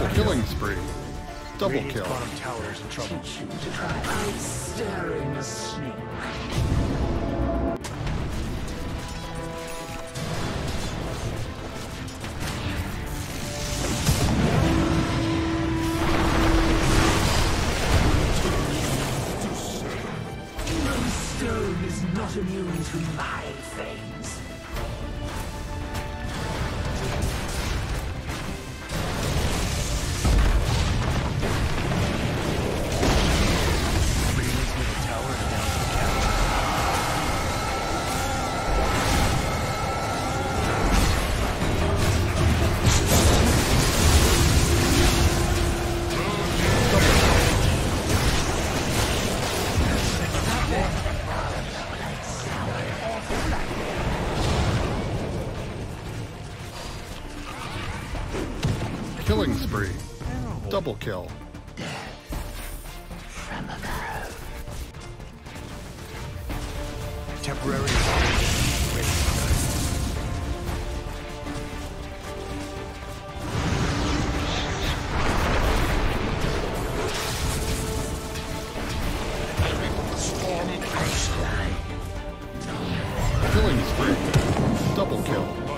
Double killing spree. Double Radiant's kill. bottom tower is in trouble. Staring a snake. No stone is not immune to my flames. Double kill. Temporary Killing spree. Double kill.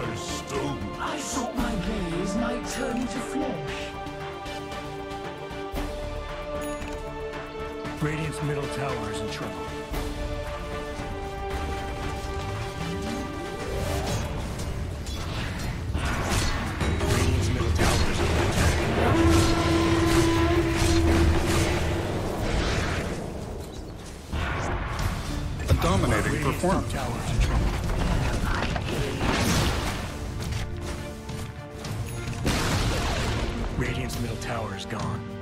Middle tower is in trouble. Radiant's middle tower is under attack. A dominating performance. tower is in trouble. Radiant's middle tower is gone.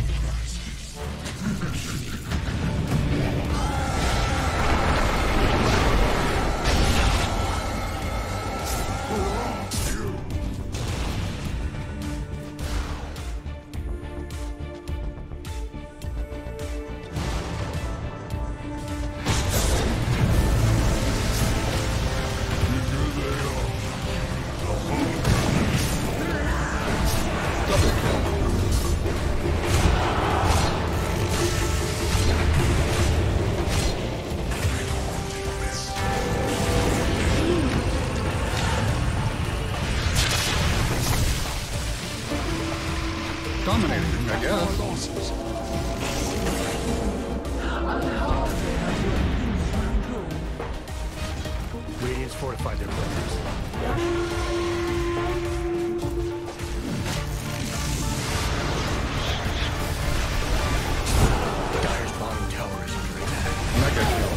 Kill.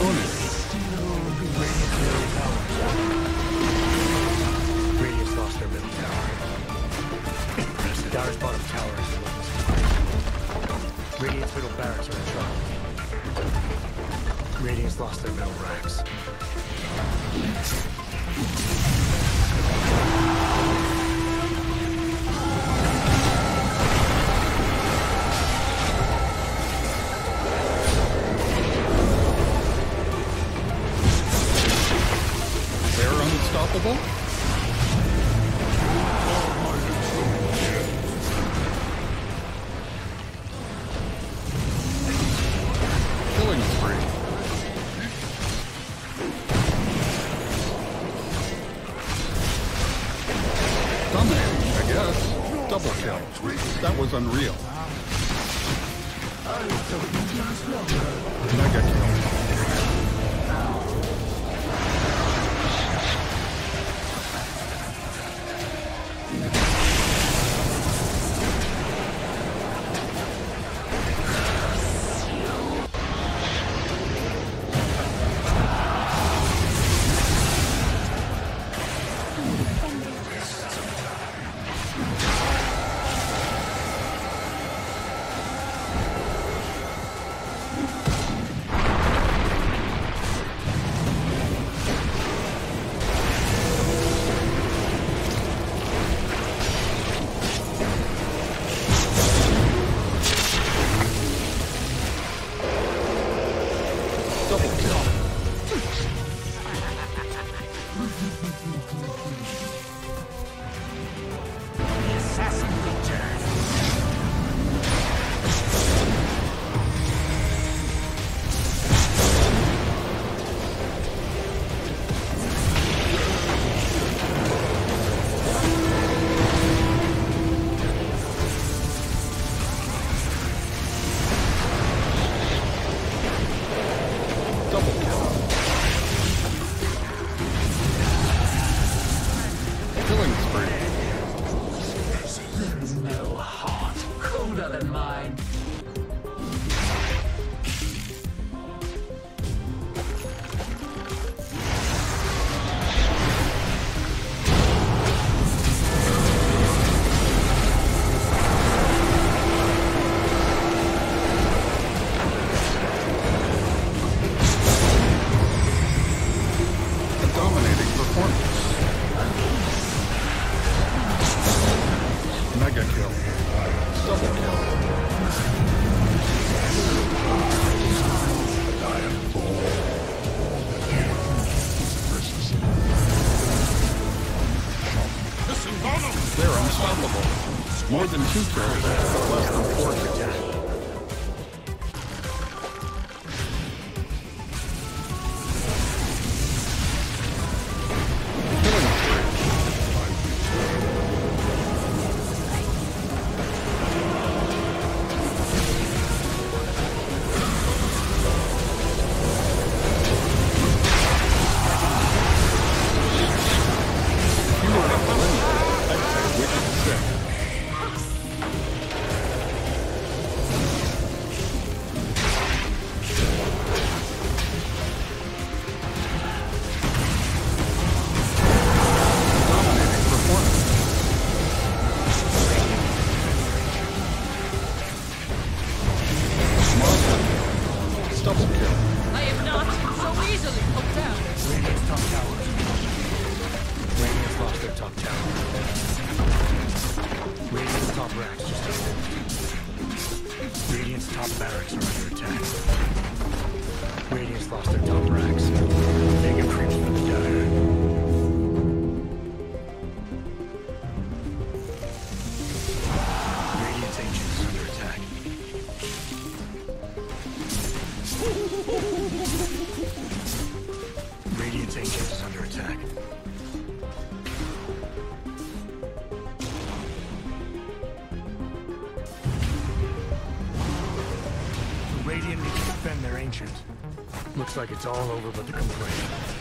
Bonus. Radiant's middle towers. Radiant's lost their middle tower Impressive. Dire's bottom tower is down. Radiant's lost their middle tower. something, I guess. Double kill. That was unreal. Mega kill. Dominating. Mega kill. Double kill. They're unstoppable. More than two kills, less than four kills. Top racks just opened. Radiant's top barracks are under attack. Radiant's lost their top racks. Looks like it's all over but the complaint.